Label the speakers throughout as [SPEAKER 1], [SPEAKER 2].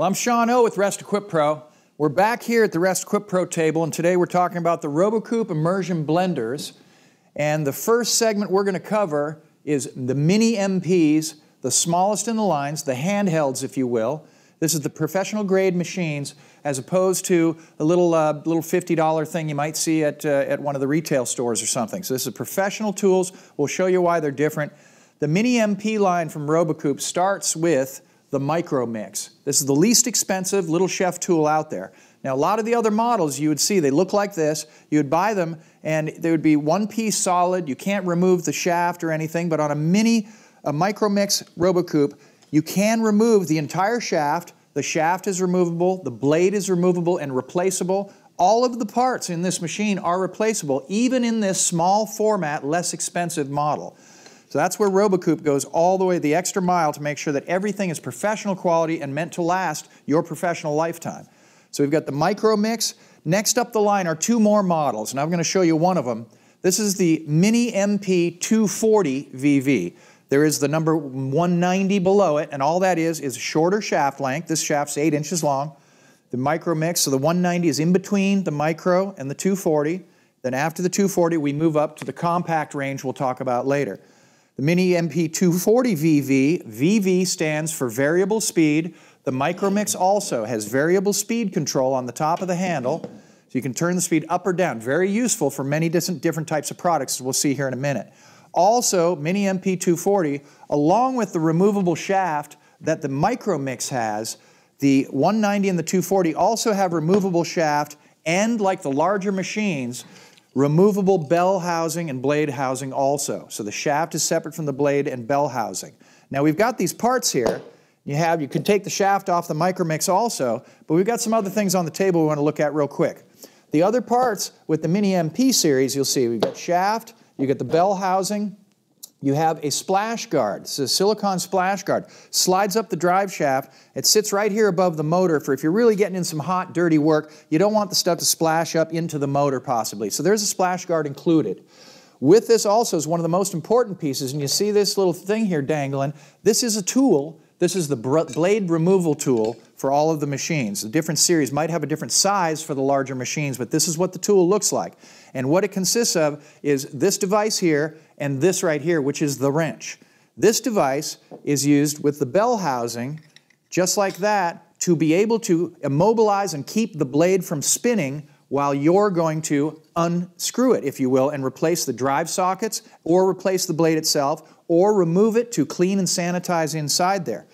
[SPEAKER 1] Well, I'm Sean O with Rest Equip Pro. We're back here at the Rest Equip Pro table, and today we're talking about the RoboCoupe immersion blenders. And the first segment we're going to cover is the mini MPs, the smallest in the lines, the handhelds, if you will. This is the professional grade machines, as opposed to a little uh, little $50 thing you might see at, uh, at one of the retail stores or something. So this is professional tools. We'll show you why they're different. The mini MP line from RoboCoupe starts with the Micro Mix. This is the least expensive little chef tool out there. Now, a lot of the other models you would see, they look like this. You would buy them, and they would be one piece solid. You can't remove the shaft or anything, but on a mini a Micro Mix RoboCoupe, you can remove the entire shaft. The shaft is removable, the blade is removable and replaceable. All of the parts in this machine are replaceable, even in this small format, less expensive model. So that's where RoboCoupe goes all the way the extra mile to make sure that everything is professional quality and meant to last your professional lifetime. So we've got the Micro Mix. Next up the line are two more models, and I'm going to show you one of them. This is the Mini MP 240 VV. There is the number 190 below it, and all that is is shorter shaft length. This shaft's 8 inches long. The Micro Mix, so the 190 is in between the Micro and the 240. Then after the 240, we move up to the compact range we'll talk about later. The Mini MP240VV, VV stands for variable speed. The Micromix also has variable speed control on the top of the handle, so you can turn the speed up or down. Very useful for many different, types of products, as we'll see here in a minute. Also, Mini MP240, along with the removable shaft that the Micromix has, the 190 and the 240 also have removable shaft and, like the larger machines, Removable bell housing and blade housing also. So the shaft is separate from the blade and bell housing. Now we've got these parts here. You have, you can take the shaft off the Micromix also, but we've got some other things on the table we want to look at real quick. The other parts with the Mini MP series, you'll see we've got shaft, you get the bell housing, you have a splash guard. This is a silicon splash guard. Slides up the drive shaft. It sits right here above the motor for if you're really getting in some hot, dirty work, you don't want the stuff to splash up into the motor possibly. So there's a splash guard included. With this also is one of the most important pieces, and you see this little thing here dangling. This is a tool. This is the blade removal tool for all of the machines. The different series might have a different size for the larger machines, but this is what the tool looks like. And what it consists of is this device here and this right here, which is the wrench. This device is used with the bell housing, just like that, to be able to immobilize and keep the blade from spinning while you're going to unscrew it, if you will, and replace the drive sockets or replace the blade itself or remove it to clean and sanitize inside there.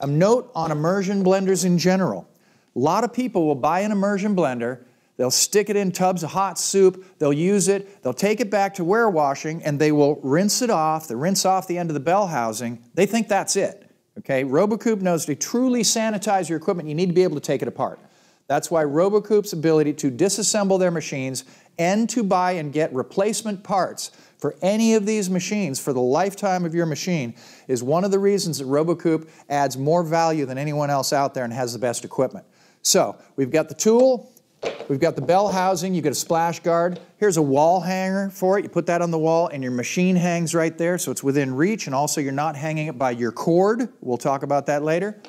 [SPEAKER 1] A note on immersion blenders in general. A lot of people will buy an immersion blender They'll stick it in tubs of hot soup, they'll use it, they'll take it back to warewashing, and they will rinse it off, they rinse off the end of the bell housing. They think that's it. Okay, RoboCoupe knows to truly sanitize your equipment, you need to be able to take it apart. That's why RoboCoupe's ability to disassemble their machines and to buy and get replacement parts for any of these machines for the lifetime of your machine is one of the reasons that RoboCoupe adds more value than anyone else out there and has the best equipment. So, we've got the tool, We've got the bell housing, you get a splash guard. Here's a wall hanger for it. You put that on the wall and your machine hangs right there so it's within reach and also you're not hanging it by your cord. We'll talk about that later.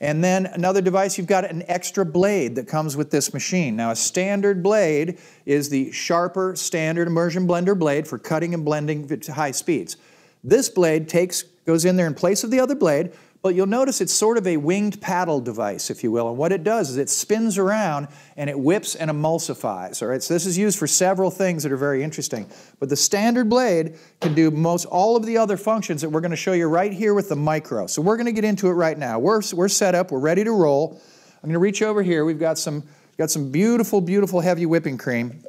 [SPEAKER 1] And then another device, you've got an extra blade that comes with this machine. Now a standard blade is the sharper standard immersion blender blade for cutting and blending to high speeds. This blade takes, goes in there in place of the other blade, but you'll notice it's sort of a winged paddle device, if you will. And what it does is it spins around and it whips and emulsifies. All right, so this is used for several things that are very interesting. But the standard blade can do most all of the other functions that we're going to show you right here with the micro. So we're going to get into it right now. We're, we're set up, we're ready to roll. I'm going to reach over here. We've got some, got some beautiful, beautiful heavy whipping cream.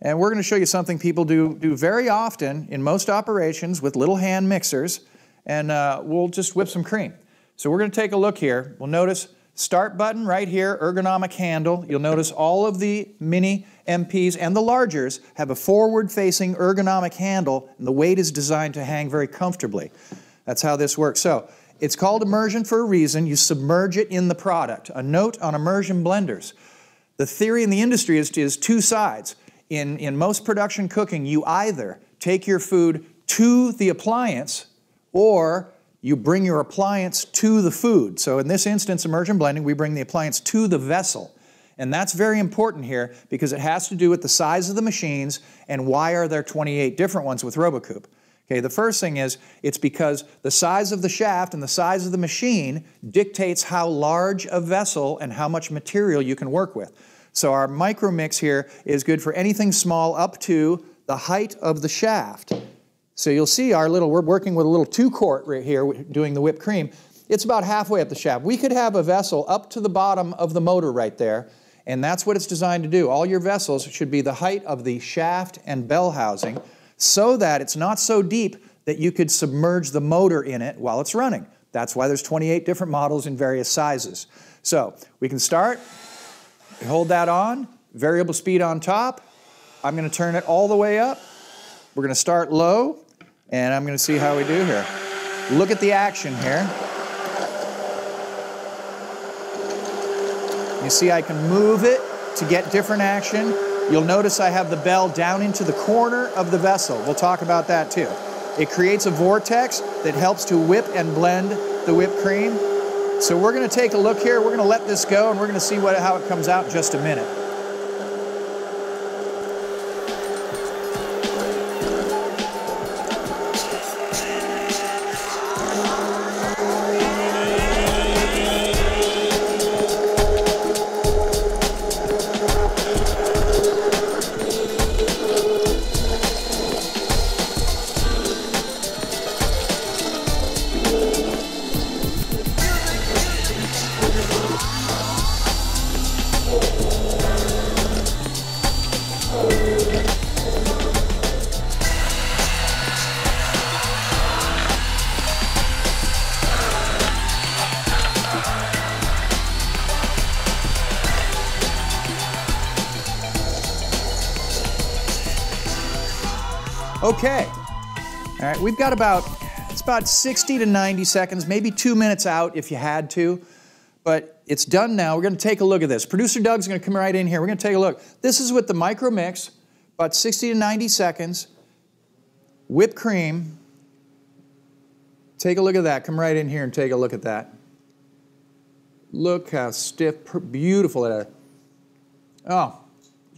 [SPEAKER 1] And we're going to show you something people do, do very often in most operations with little hand mixers and uh, we'll just whip some cream. So we're going to take a look here. We'll notice start button right here, ergonomic handle. You'll notice all of the mini MPs and the largers have a forward-facing ergonomic handle, and the weight is designed to hang very comfortably. That's how this works. So it's called immersion for a reason. You submerge it in the product. A note on immersion blenders. The theory in the industry is, is two sides. In, in most production cooking, you either take your food to the appliance or you bring your appliance to the food. So in this instance, immersion blending, we bring the appliance to the vessel. And that's very important here because it has to do with the size of the machines and why are there 28 different ones with RoboCoupe. Okay, the first thing is it's because the size of the shaft and the size of the machine dictates how large a vessel and how much material you can work with. So our micro mix here is good for anything small up to the height of the shaft. So you'll see our little, we're working with a little two quart right here doing the whipped cream. It's about halfway up the shaft. We could have a vessel up to the bottom of the motor right there, and that's what it's designed to do. All your vessels should be the height of the shaft and bell housing so that it's not so deep that you could submerge the motor in it while it's running. That's why there's 28 different models in various sizes. So we can start, hold that on, variable speed on top. I'm going to turn it all the way up. We're going to start low, and I'm going to see how we do here. Look at the action here. You see I can move it to get different action. You'll notice I have the bell down into the corner of the vessel. We'll talk about that too. It creates a vortex that helps to whip and blend the whipped cream. So we're going to take a look here. We're going to let this go and we're going to see what, how it comes out in just a minute. Okay. All right, we've got about, it's about 60 to 90 seconds, maybe two minutes out if you had to. But it's done now. We're going to take a look at this. Producer Doug's going to come right in here. We're going to take a look. This is with the micro mix, about 60 to 90 seconds. Whipped cream. Take a look at that. Come right in here and take a look at that. Look how stiff, beautiful it is. Oh,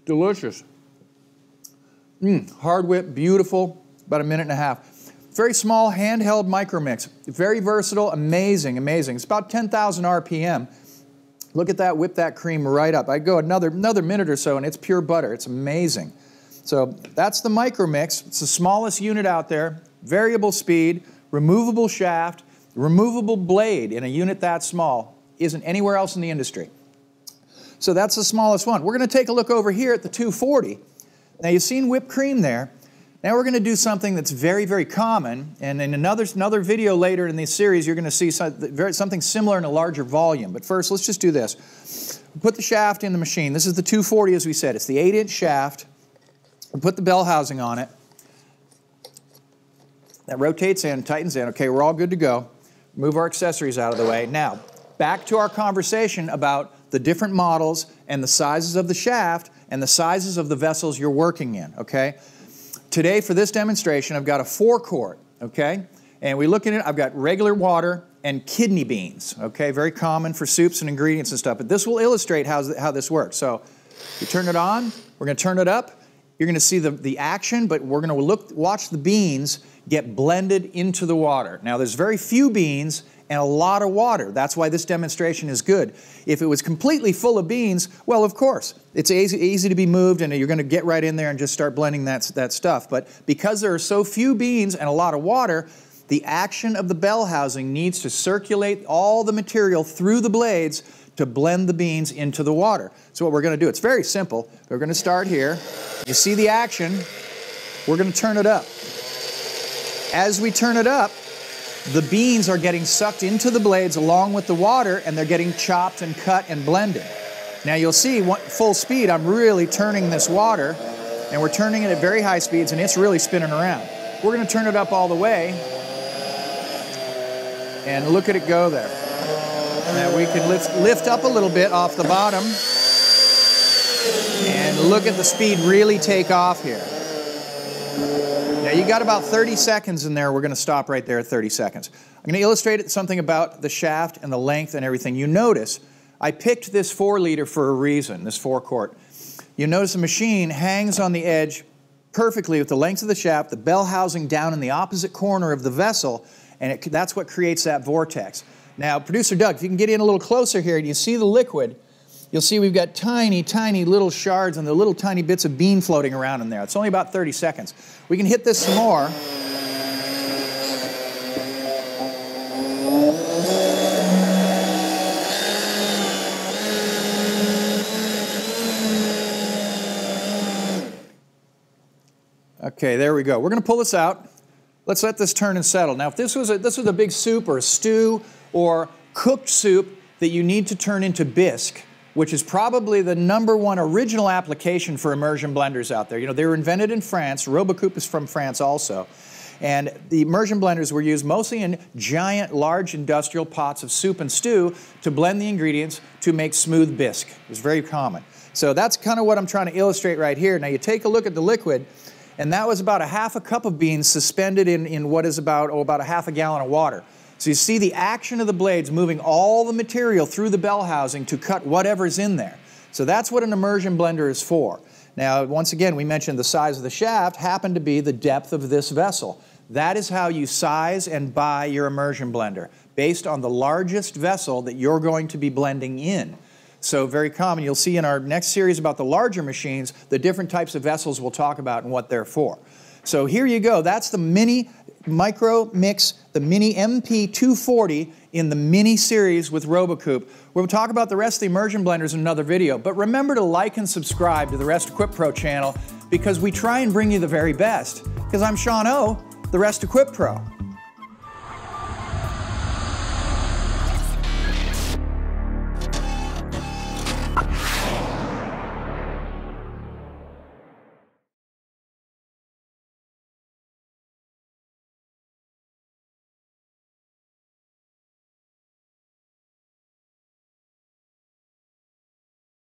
[SPEAKER 1] delicious. Mm, hard whip, beautiful, about a minute and a half. Very small handheld micro mix. Very versatile, amazing, amazing. It's about 10,000 RPM. Look at that, whip that cream right up. I go another, another minute or so and it's pure butter. It's amazing. So that's the micro mix. It's the smallest unit out there. Variable speed, removable shaft, removable blade in a unit that small. Isn't anywhere else in the industry. So that's the smallest one. We're going to take a look over here at the 240. Now you've seen whipped cream there. Now we're going to do something that's very, very common, and in another, another video later in this series, you're going to see something similar in a larger volume. But first, let's just do this. Put the shaft in the machine. This is the 240, as we said. It's the 8-inch shaft. We put the bell housing on it. That rotates in, tightens in. Okay, we're all good to go. Move our accessories out of the way. Now, back to our conversation about the different models and the sizes of the shaft and the sizes of the vessels you're working in, okay? Today, for this demonstration, I've got a four quart, okay? And we look at it, I've got regular water and kidney beans, okay? Very common for soups and ingredients and stuff, but this will illustrate how, how this works. So you turn it on, we're gonna turn it up, you're gonna see the, the action, but we're gonna look, watch the beans get blended into the water. Now, there's very few beans and a lot of water. That's why this demonstration is good. If it was completely full of beans, well, of course, it's easy, easy to be moved and you're going to get right in there and just start blending that, that stuff. But because there are so few beans and a lot of water, the action of the bell housing needs to circulate all the material through the blades to blend the beans into the water. So what we're going to do, it's very simple. We're going to start here. You see the action. We're going to turn it up. As we turn it up, the beans are getting sucked into the blades along with the water and they're getting chopped and cut and blended. Now you'll see full speed, I'm really turning this water and we're turning it at very high speeds and it's really spinning around. We're going to turn it up all the way and look at it go there. Now we can lift, lift up a little bit off the bottom and look at the speed really take off here. We've got about 30 seconds in there. We're going to stop right there at 30 seconds. I'm going to illustrate something about the shaft and the length and everything. You notice I picked this 4 liter for a reason, this 4 quart. You notice the machine hangs on the edge perfectly with the length of the shaft, the bell housing down in the opposite corner of the vessel, and it, that's what creates that vortex. Now, producer Doug, if you can get in a little closer here, and you see the liquid, you'll see we've got tiny, tiny little shards and the little tiny bits of bean floating around in there. It's only about 30 seconds. We can hit this some more. Okay, there we go. We're going to pull this out. Let's let this turn and settle. Now, if this was a, this was a big soup or a stew or cooked soup that you need to turn into bisque, which is probably the number one original application for immersion blenders out there. You know, they were invented in France. Robocoupe is from France also. And the immersion blenders were used mostly in giant, large industrial pots of soup and stew to blend the ingredients to make smooth bisque. It was very common. So that's kind of what I'm trying to illustrate right here. Now you take a look at the liquid, and that was about a half a cup of beans suspended in, in what is about, oh, about a half a gallon of water. So you see the action of the blades moving all the material through the bell housing to cut whatever's in there. So that's what an immersion blender is for. Now, once again, we mentioned the size of the shaft happened to be the depth of this vessel. That is how you size and buy your immersion blender, based on the largest vessel that you're going to be blending in. So very common. You'll see in our next series about the larger machines, the different types of vessels we'll talk about and what they're for. So here you go. That's the mini micro mix, the mini MP240 in the mini series with Robocoupe. We'll talk about the rest of the immersion blenders in another video. But remember to like and subscribe to the Rest Equip Pro channel because we try and bring you the very best. Because I'm Sean O, the Rest Equip Pro.